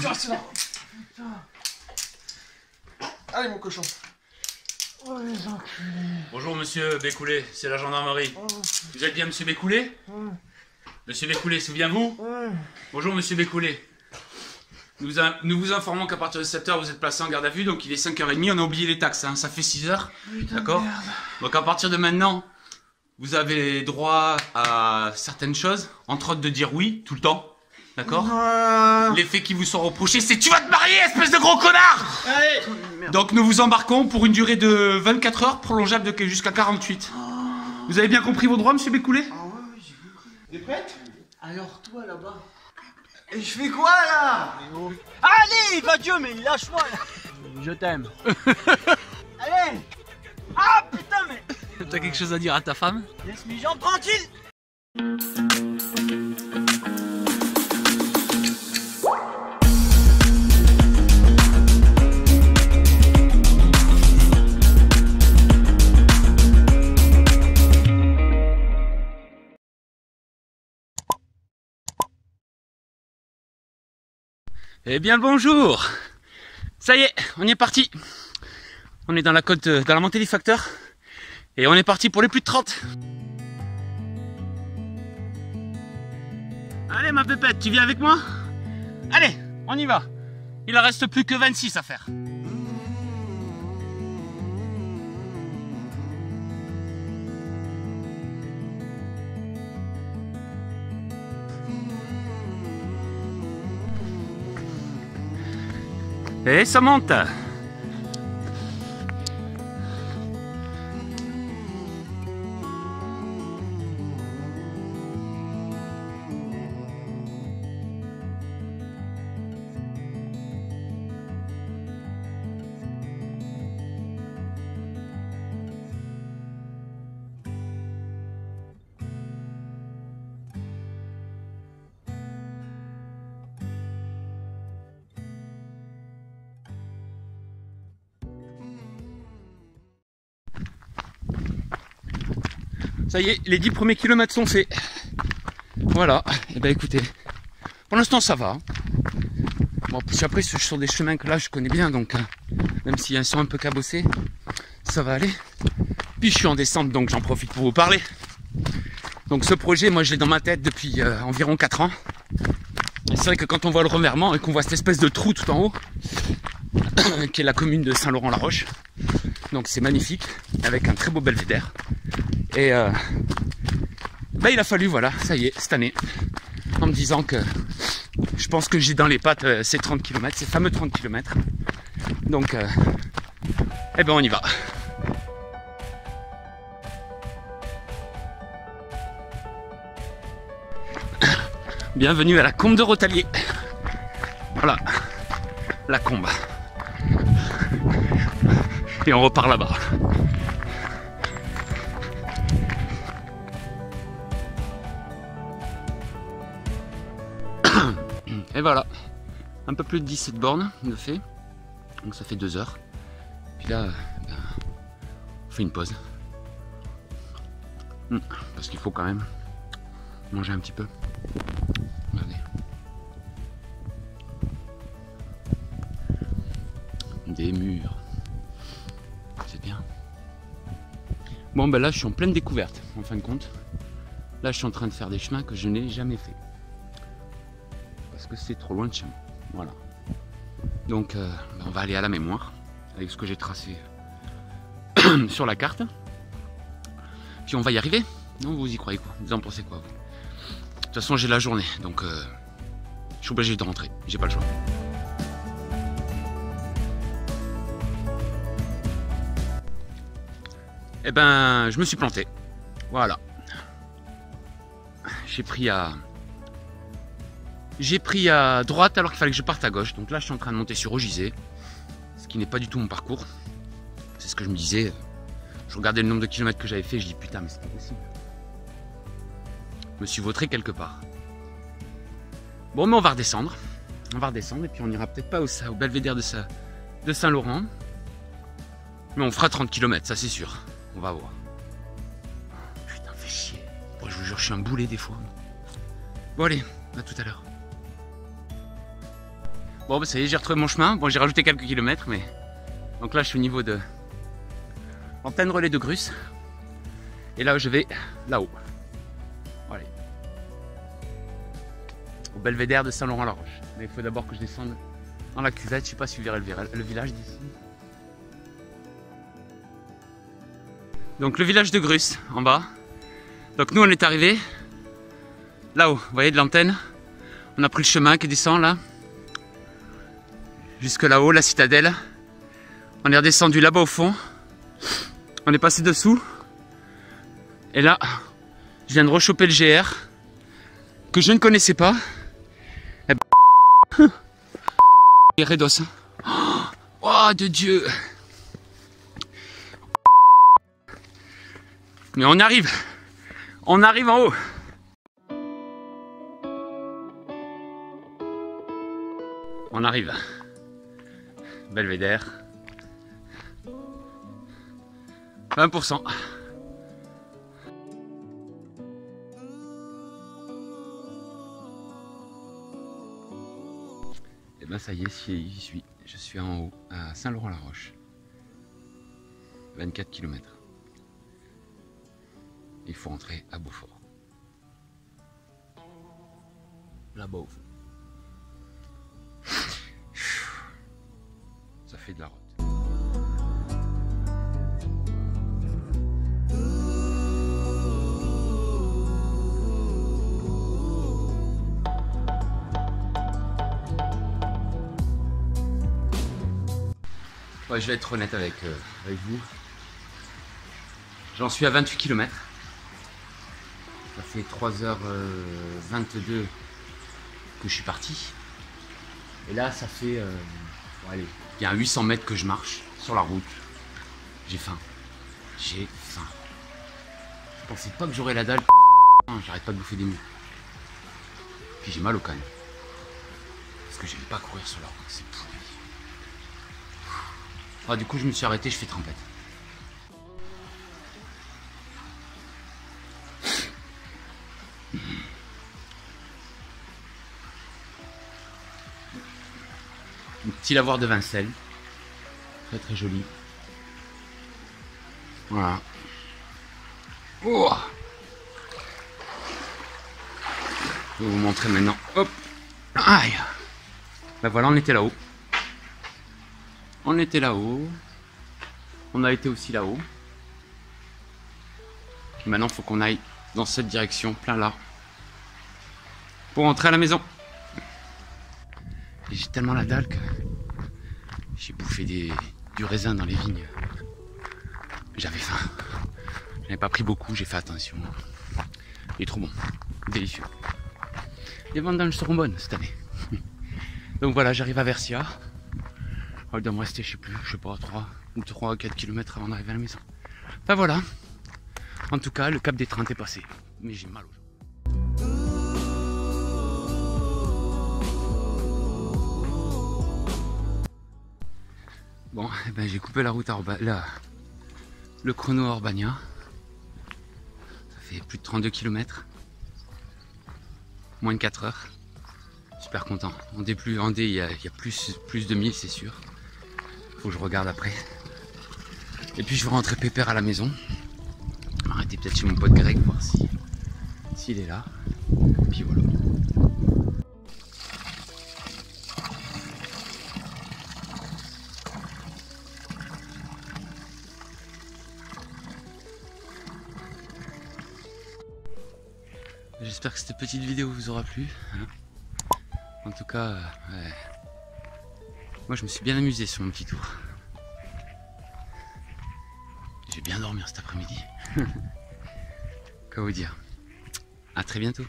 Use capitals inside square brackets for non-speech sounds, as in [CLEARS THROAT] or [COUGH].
Tiens, c'est là. Allez, mon cochon. Oh, les enculés. Bonjour monsieur Bécoulé, c'est la gendarmerie. Oh, Vous êtes bien monsieur Bécoulé Monsieur Bécoulé, c'est bien vous ouais. Bonjour monsieur Bécoulé. Nous, a- nous vous informons qu'à partir de 7h, vous êtes placé en garde à vue, donc il est 5h30, on a oublié les taxes, hein, ça fait 6h. Putain D'accord. Donc à partir de maintenant, vous avez droit à certaines choses, entre autres de dire oui tout le temps. D'accord Ah. Les faits qui vous sont reprochés, c'est tu vas te marier, espèce de gros connard Allez Donc nous vous embarquons pour une durée de 24 heures, prolongeable de jusqu'à 48. Vous avez bien compris vos droits, monsieur Bécoulé Ah ouais, j'ai compris. T'es prête Alors toi là-bas. Et je fais quoi là Allez, va Dieu, mais lâche-moi là. Je t'aime. [LAUGHS] Allez Ah putain, mais T'as quelque chose à dire à ta femme laisse mes jambes tranquilles Eh bien bonjour. Ça y est, on y est parti. On est dans la côte, euh, dans la montée des facteurs. Et on est parti pour les plus de 30 Allez ma pépette, tu viens avec moi? Allez, on y va. Il en reste plus que 26 à faire. Et ça Ça y est, les 10 premiers kilomètres sont faits. Voilà, et ben écoutez, pour l'instant ça va. Bon, puis après, je suis sur des chemins que là je connais bien, donc euh, même s'ils sont un peu cabossés, ça va aller. Puis je suis en descente, donc j'en profite pour vous parler. Donc ce projet, moi je l'ai dans ma tête depuis euh, environ 4 ans. C'est vrai que quand on voit le remerment et qu'on voit cette espèce de trou tout en haut, [COUGHS] qui est la commune de Saint-Laurent-la-Roche, donc c'est magnifique, avec un très beau belvédère. Et euh, bah, il a fallu, voilà, ça y est, cette année, en me disant que je pense que j'ai dans les pattes euh, ces 30 km, ces fameux 30 km. Donc, euh, eh ben on y va. Bienvenue à la combe de Rotalier. Voilà, la combe. Et on repart là-bas. Et voilà, un peu plus de 17 bornes de fait, donc ça fait 2 heures. Puis là, ben, on fait une pause. Hmm, Parce qu'il faut quand même manger un petit peu. Regardez. Des murs. C'est bien. Bon ben là je suis en pleine découverte en fin de compte. Là je suis en train de faire des chemins que je n'ai jamais fait c'est trop loin de chez moi. Voilà. Donc euh, ben, on va aller à la mémoire avec ce que j'ai tracé [CLEARS THROAT] sur la carte. Puis on va y arriver. Non, vous y croyez quoi? Vous en pensez quoi vous? De toute façon j'ai la journée, donc euh, je suis obligé de rentrer. J'ai pas le choix. Eh ben, je me suis planté. Voilà. J'ai pris à j'ai pris à droite alors qu'il fallait que je parte à gauche. Donc là, je suis en train de monter sur Ogizé, ce qui n'est pas du tout mon parcours. C'est ce que je me disais. Je regardais le nombre de kilomètres que j'avais fait, je dis putain, mais c'est pas possible. Je me suis vautré quelque part. Bon, mais on va redescendre. On va redescendre et puis on ira peut-être pas au, au belvédère de, de Saint-Laurent. Mais on fera 30 km, ça c'est sûr. On va voir. Putain, fais chier. Bon, je vous jure, je suis un boulet des fois. Bon, allez, à tout à l'heure. Bon, bah ça y est, j'ai retrouvé mon chemin. Bon, j'ai rajouté quelques kilomètres, mais. Donc là, je suis au niveau de l'antenne relais de Grus. Et là, je vais là-haut. Voilà. Au belvédère de Saint-Laurent-la-Roche. Mais il faut d'abord que je descende dans la cuvette. Je sais pas si vous verrez le village d'ici. Donc le village de Grus en bas. Donc nous on est arrivé là-haut, vous voyez de l'antenne? On a pris le chemin qui descend là. Jusque là-haut, la citadelle. On est redescendu là-bas au fond. On est passé dessous. Et là, je viens de rechoper le GR que je ne connaissais pas. Eh ben, [LAUGHS] Et hein. Oh, de Dieu. Mais on arrive. On arrive en haut. On arrive. Belvédère. 20%. Et ben ça y est, j'y suis. Je suis en haut, à Saint-Laurent-la-Roche. 24 km. Il faut rentrer à Beaufort. Là-bas au Ça fait de la route. Ouais, je vais être honnête avec, euh, avec vous. J'en suis à 28 km. Ça fait 3h22 que je suis parti. Et là, ça fait. euh, bon, allez, il y a 800 mètres que je marche sur la route. J'ai faim. J'ai faim. Je pensais pas que j'aurais la dalle. J'arrête pas de bouffer des mous. Puis j'ai mal au crâne. Parce que j'aime pas courir sur la route, c'est pourri. Ah, du coup, je me suis arrêté, je fais trempette. Petit lavoir de Vincel. Très très joli. Voilà. Je vais vous montrer maintenant. Hop Aïe Ben voilà, on était là-haut. On était là-haut. On a été aussi là-haut. Maintenant, faut qu'on aille dans cette direction, plein là. Pour rentrer à la maison. J'ai tellement la dalle que du raisin dans les vignes. J'avais faim. Je pas pris beaucoup, j'ai fait attention. Il est trop bon. Délicieux. Les vendanges seront bonnes cette année. [LAUGHS] Donc voilà, j'arrive à Versia. Oh, il doit me rester, je sais plus, je sais pas, 3 ou 3 4 km avant d'arriver à la maison. Enfin voilà. En tout cas, le cap des 30 est passé. Mais j'ai mal aux Bon, eh ben, j'ai coupé la route à Orba- le chrono à Urbania. Ça fait plus de 32 km. Moins de 4 heures. Super content. En D, en il y a, plus, plus de 1000, c'est sûr. Faut que je regarde après. Et puis je vais rentrer pépère à la maison. M'arrêter peut-être chez mon pote Greg, voir si s'il est là. Puis voilà. J'espère que cette petite vidéo vous aura plu. hein. En tout cas, euh, moi je me suis bien amusé sur mon petit tour. J'ai bien dormi cet après-midi. [LAUGHS] Quoi vous dire À très bientôt.